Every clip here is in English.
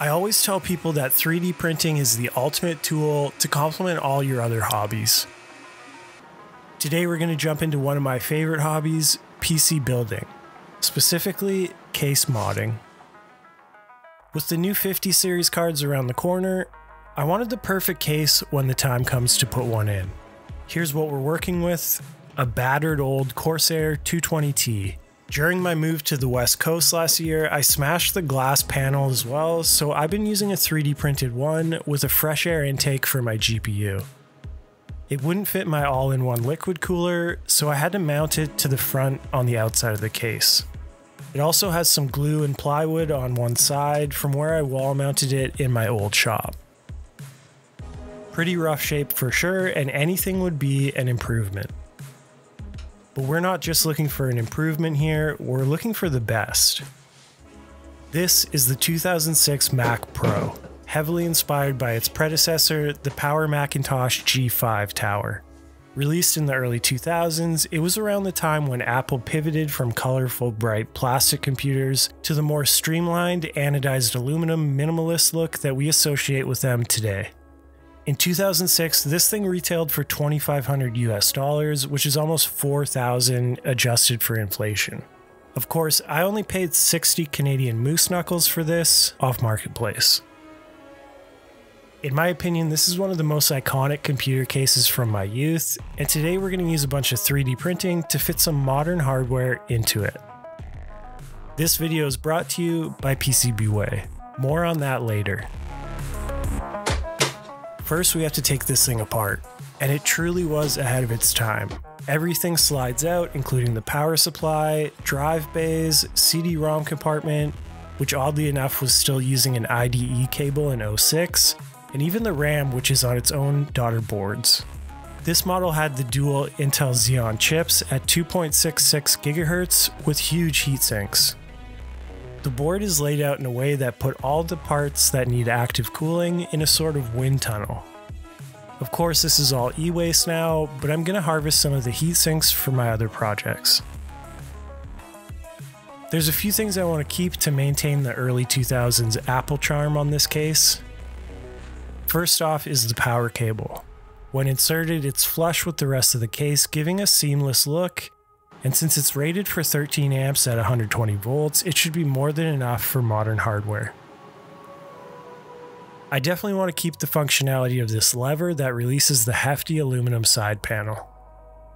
I always tell people that 3D printing is the ultimate tool to complement all your other hobbies. Today, we're going to jump into one of my favorite hobbies PC building, specifically case modding. With the new 50 series cards around the corner, I wanted the perfect case when the time comes to put one in. Here's what we're working with a battered old Corsair 220T. During my move to the west coast last year, I smashed the glass panel as well, so I've been using a 3D printed one with a fresh air intake for my GPU. It wouldn't fit my all-in-one liquid cooler, so I had to mount it to the front on the outside of the case. It also has some glue and plywood on one side from where I wall mounted it in my old shop. Pretty rough shape for sure, and anything would be an improvement. But we're not just looking for an improvement here, we're looking for the best. This is the 2006 Mac Pro, heavily inspired by its predecessor, the Power Macintosh G5 Tower. Released in the early 2000s, it was around the time when Apple pivoted from colorful, bright plastic computers to the more streamlined, anodized aluminum minimalist look that we associate with them today. In 2006, this thing retailed for 2500 US dollars, which is almost 4000 adjusted for inflation. Of course, I only paid 60 Canadian moose knuckles for this off marketplace. In my opinion, this is one of the most iconic computer cases from my youth, and today we're going to use a bunch of 3D printing to fit some modern hardware into it. This video is brought to you by PCBWay. More on that later. First, we have to take this thing apart, and it truly was ahead of its time. Everything slides out, including the power supply, drive bays, CD-ROM compartment, which oddly enough was still using an IDE cable in 06, and even the RAM, which is on its own daughter boards. This model had the dual Intel Xeon chips at 2.66 GHz with huge heat sinks. The board is laid out in a way that put all the parts that need active cooling in a sort of wind tunnel. Of course, this is all e-waste now, but I'm going to harvest some of the heat sinks for my other projects. There's a few things I want to keep to maintain the early 2000s Apple charm on this case. First off is the power cable. When inserted, it's flush with the rest of the case, giving a seamless look and since it's rated for 13 amps at 120 volts, it should be more than enough for modern hardware. I definitely want to keep the functionality of this lever that releases the hefty aluminum side panel.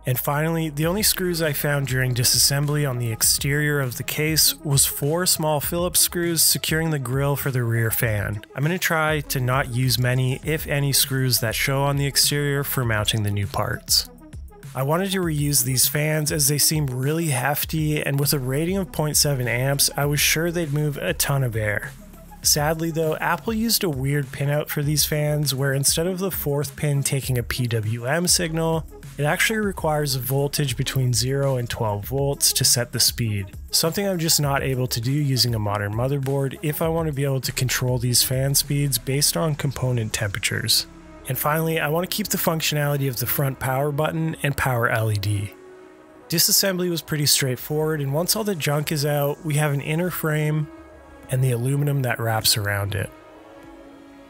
And finally, the only screws I found during disassembly on the exterior of the case was four small Phillips screws securing the grill for the rear fan. I'm going to try to not use many, if any, screws that show on the exterior for mounting the new parts. I wanted to reuse these fans as they seem really hefty and with a rating of 0.7 amps, I was sure they'd move a ton of air. Sadly though, Apple used a weird pinout for these fans where instead of the fourth pin taking a PWM signal, it actually requires a voltage between 0 and 12 volts to set the speed. Something I'm just not able to do using a modern motherboard if I want to be able to control these fan speeds based on component temperatures. And finally, I want to keep the functionality of the front power button and power LED. Disassembly was pretty straightforward, and once all the junk is out, we have an inner frame and the aluminum that wraps around it.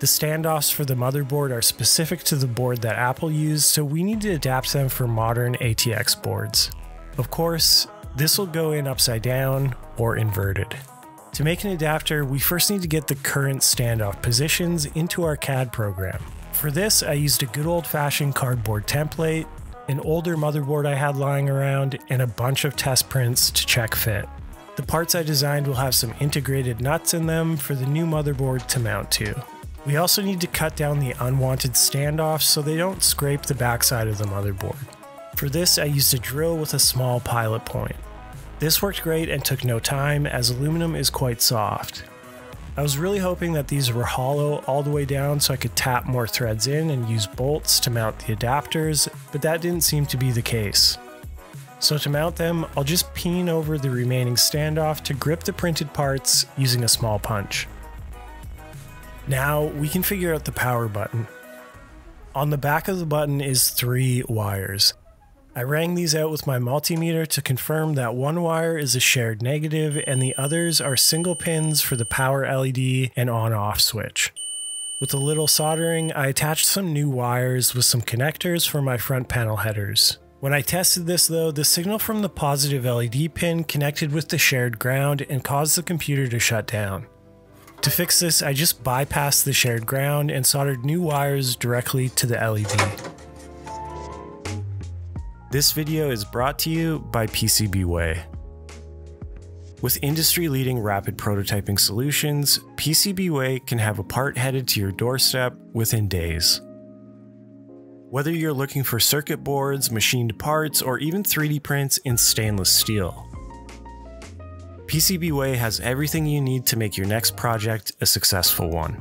The standoffs for the motherboard are specific to the board that Apple used, so we need to adapt them for modern ATX boards. Of course, this will go in upside down or inverted. To make an adapter, we first need to get the current standoff positions into our CAD program. For this, I used a good old fashioned cardboard template, an older motherboard I had lying around, and a bunch of test prints to check fit. The parts I designed will have some integrated nuts in them for the new motherboard to mount to. We also need to cut down the unwanted standoffs so they don't scrape the backside of the motherboard. For this, I used a drill with a small pilot point. This worked great and took no time as aluminum is quite soft. I was really hoping that these were hollow all the way down so I could tap more threads in and use bolts to mount the adapters, but that didn't seem to be the case. So to mount them, I'll just peen over the remaining standoff to grip the printed parts using a small punch. Now we can figure out the power button. On the back of the button is three wires. I rang these out with my multimeter to confirm that one wire is a shared negative and the others are single pins for the power LED and on off switch. With a little soldering, I attached some new wires with some connectors for my front panel headers. When I tested this though, the signal from the positive LED pin connected with the shared ground and caused the computer to shut down. To fix this, I just bypassed the shared ground and soldered new wires directly to the LED. This video is brought to you by PCBWay. With industry-leading rapid prototyping solutions, PCBWay can have a part headed to your doorstep within days. Whether you're looking for circuit boards, machined parts, or even 3D prints in stainless steel, PCBWay has everything you need to make your next project a successful one.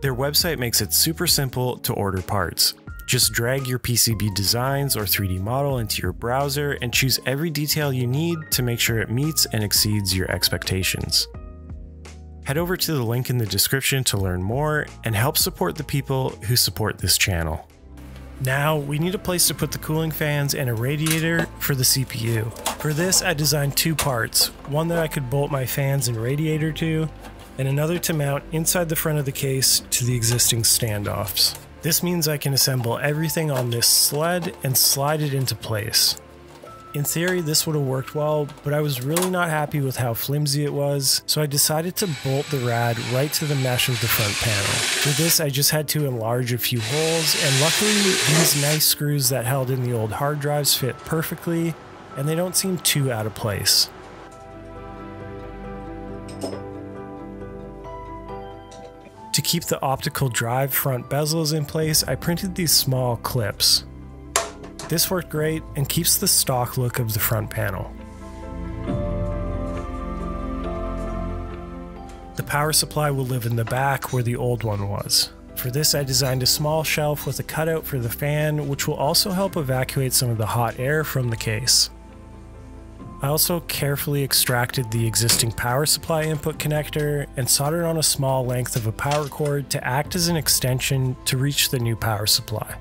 Their website makes it super simple to order parts, just drag your PCB designs or 3D model into your browser and choose every detail you need to make sure it meets and exceeds your expectations. Head over to the link in the description to learn more and help support the people who support this channel. Now, we need a place to put the cooling fans and a radiator for the CPU. For this, I designed two parts, one that I could bolt my fans and radiator to, and another to mount inside the front of the case to the existing standoffs. This means I can assemble everything on this sled and slide it into place. In theory, this would have worked well, but I was really not happy with how flimsy it was, so I decided to bolt the rad right to the mesh of the front panel. For this, I just had to enlarge a few holes, and luckily these nice screws that held in the old hard drives fit perfectly, and they don't seem too out of place. Keep the optical drive front bezels in place, I printed these small clips. This worked great and keeps the stock look of the front panel. The power supply will live in the back where the old one was. For this I designed a small shelf with a cutout for the fan which will also help evacuate some of the hot air from the case. I also carefully extracted the existing power supply input connector and soldered on a small length of a power cord to act as an extension to reach the new power supply.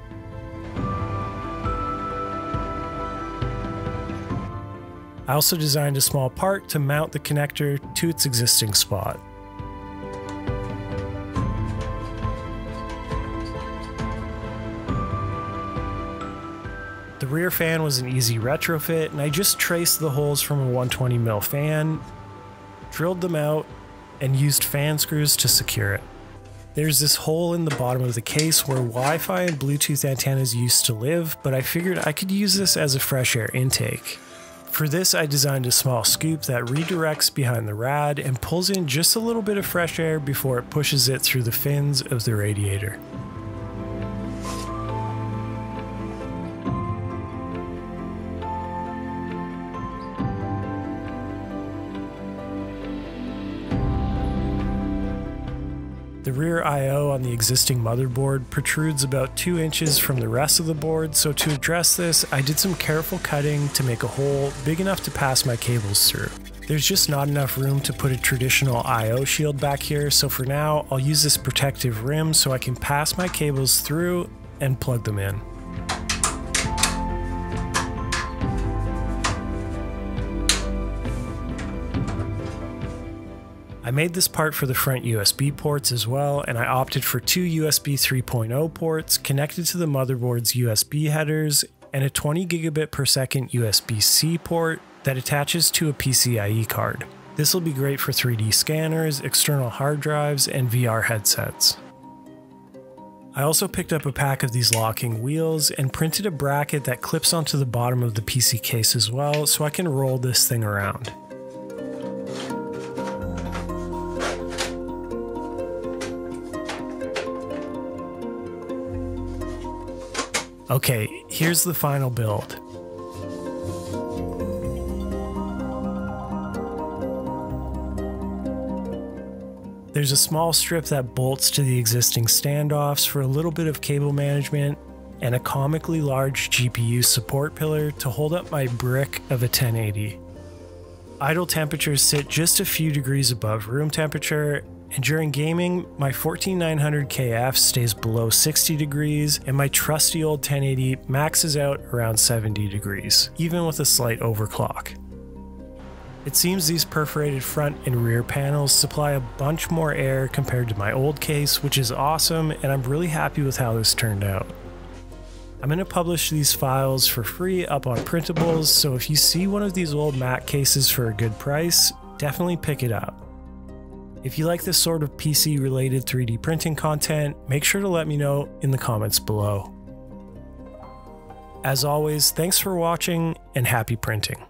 I also designed a small part to mount the connector to its existing spot. The rear fan was an easy retrofit, and I just traced the holes from a 120mm fan, drilled them out, and used fan screws to secure it. There's this hole in the bottom of the case where Wi-Fi and Bluetooth antennas used to live, but I figured I could use this as a fresh air intake. For this, I designed a small scoop that redirects behind the rad and pulls in just a little bit of fresh air before it pushes it through the fins of the radiator. The rear I.O. on the existing motherboard protrudes about 2 inches from the rest of the board, so to address this, I did some careful cutting to make a hole big enough to pass my cables through. There's just not enough room to put a traditional I.O. shield back here, so for now, I'll use this protective rim so I can pass my cables through and plug them in. I made this part for the front USB ports as well, and I opted for two USB 3.0 ports connected to the motherboard's USB headers and a 20 gigabit per second USB-C port that attaches to a PCIe card. This will be great for 3D scanners, external hard drives, and VR headsets. I also picked up a pack of these locking wheels and printed a bracket that clips onto the bottom of the PC case as well so I can roll this thing around. Okay, here's the final build. There's a small strip that bolts to the existing standoffs for a little bit of cable management, and a comically large GPU support pillar to hold up my brick of a 1080. Idle temperatures sit just a few degrees above room temperature, And during gaming, my 14900KF stays below 60 degrees, and my trusty old 1080 maxes out around 70 degrees, even with a slight overclock. It seems these perforated front and rear panels supply a bunch more air compared to my old case, which is awesome, and I'm really happy with how this turned out. I'm going to publish these files for free up on printables, so if you see one of these old Mac cases for a good price, definitely pick it up. If you like this sort of PC related 3D printing content, make sure to let me know in the comments below. As always, thanks for watching and happy printing.